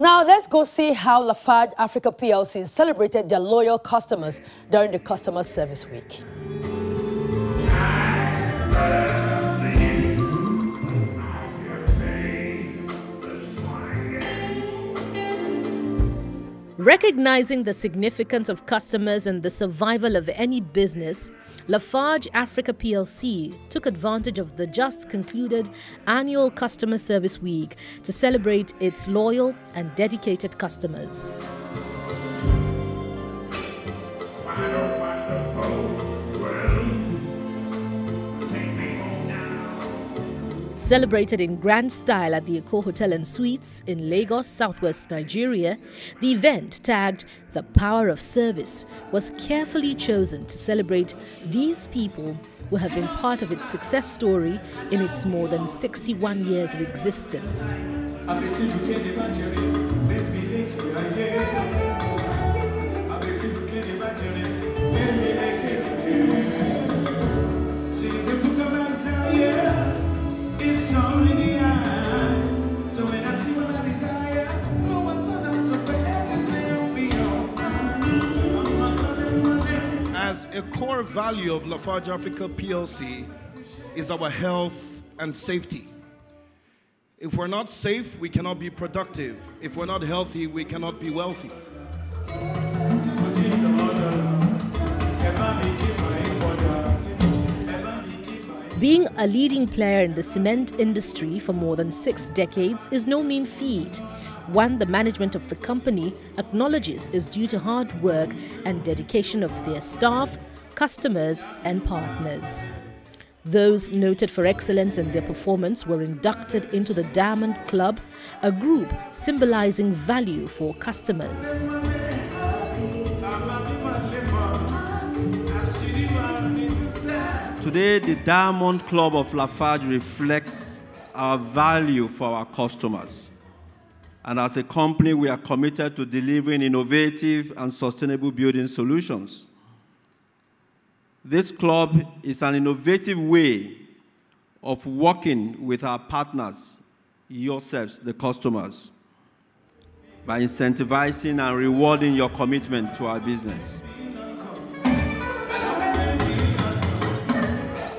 Now let's go see how Lafarge Africa PLC celebrated their loyal customers during the Customer Service Week. Recognizing the significance of customers and the survival of any business, Lafarge Africa plc took advantage of the just concluded annual Customer Service Week to celebrate its loyal and dedicated customers. Celebrated in grand style at the Eko Hotel and Suites in Lagos, southwest Nigeria, the event tagged The Power of Service was carefully chosen to celebrate these people who have been part of its success story in its more than 61 years of existence. A core value of Lafarge Africa PLC is our health and safety. If we're not safe, we cannot be productive. If we're not healthy, we cannot be wealthy. Being a leading player in the cement industry for more than six decades is no mean feat. One the management of the company acknowledges is due to hard work and dedication of their staff, customers, and partners. Those noted for excellence in their performance were inducted into the Diamond Club, a group symbolizing value for customers. Today, the Diamond Club of Lafarge reflects our value for our customers. And as a company, we are committed to delivering innovative and sustainable building solutions. This club is an innovative way of working with our partners, yourselves, the customers, by incentivizing and rewarding your commitment to our business.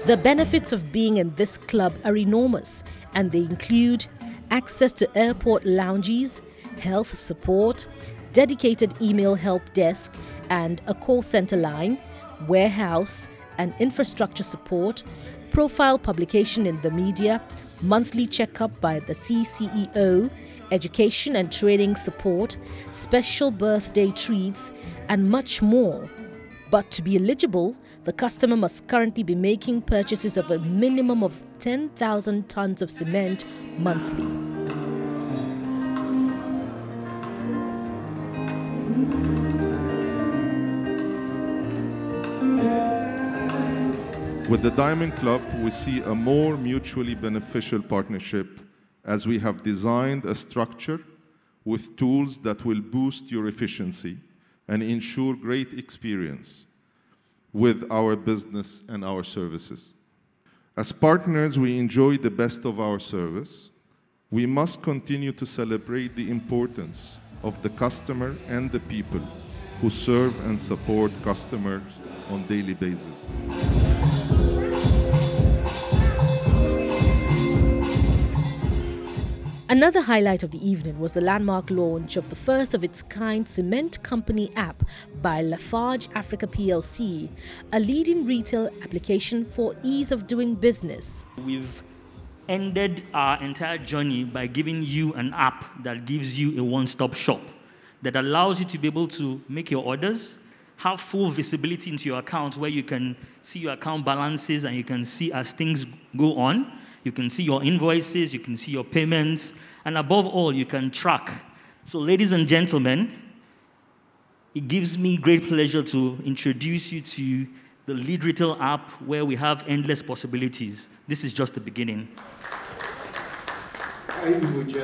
The benefits of being in this club are enormous, and they include access to airport lounges, health support, dedicated email help desk and a call center line, warehouse and infrastructure support, profile publication in the media, monthly checkup by the CCEO, education and training support, special birthday treats, and much more. But to be eligible, the customer must currently be making purchases of a minimum of 10,000 tons of cement monthly. With the Diamond Club, we see a more mutually beneficial partnership as we have designed a structure with tools that will boost your efficiency and ensure great experience with our business and our services. As partners, we enjoy the best of our service. We must continue to celebrate the importance of the customer and the people who serve and support customers on daily basis. Another highlight of the evening was the landmark launch of the first of its kind cement company app by Lafarge Africa plc, a leading retail application for ease of doing business. We've ended our entire journey by giving you an app that gives you a one stop shop that allows you to be able to make your orders, have full visibility into your account where you can see your account balances and you can see as things go on you can see your invoices, you can see your payments, and above all, you can track. So, ladies and gentlemen, it gives me great pleasure to introduce you to the Lead Retail app where we have endless possibilities. This is just the beginning.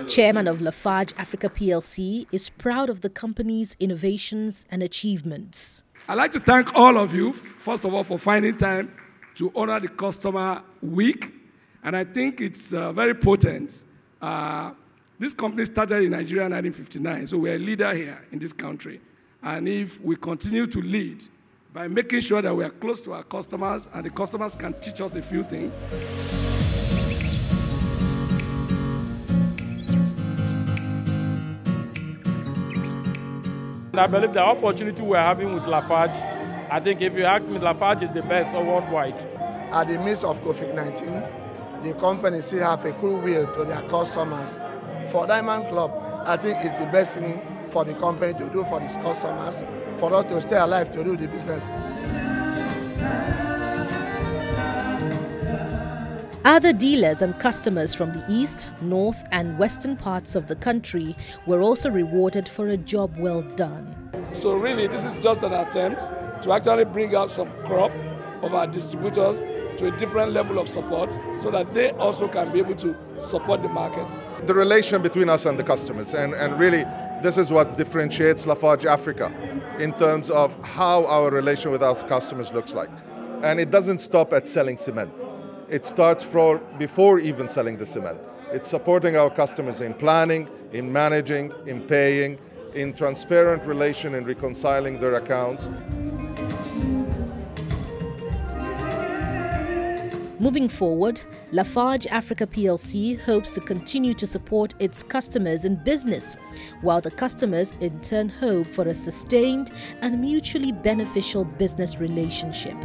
Chairman of Lafarge Africa plc is proud of the company's innovations and achievements. I'd like to thank all of you, first of all, for finding time to honor the Customer Week and I think it's uh, very potent. Uh, This company started in Nigeria in 1959, so we're a leader here in this country. And if we continue to lead by making sure that we are close to our customers and the customers can teach us a few things. I believe the opportunity we're having with Lafarge, I think if you ask me, Lafarge is the best worldwide. At the midst of COVID-19, the company still have a cool will to their customers. For Diamond Club, I think it's the best thing for the company to do for its customers, for us to stay alive to do the business. Other dealers and customers from the east, north, and western parts of the country were also rewarded for a job well done. So, really, this is just an attempt to actually bring out some crop of our distributors to a different level of support so that they also can be able to support the market. The relation between us and the customers, and, and really, this is what differentiates Lafarge Africa in terms of how our relation with our customers looks like. And it doesn't stop at selling cement. It starts for before even selling the cement. It's supporting our customers in planning, in managing, in paying, in transparent relation in reconciling their accounts. Moving forward, Lafarge Africa plc hopes to continue to support its customers in business, while the customers in turn hope for a sustained and mutually beneficial business relationship.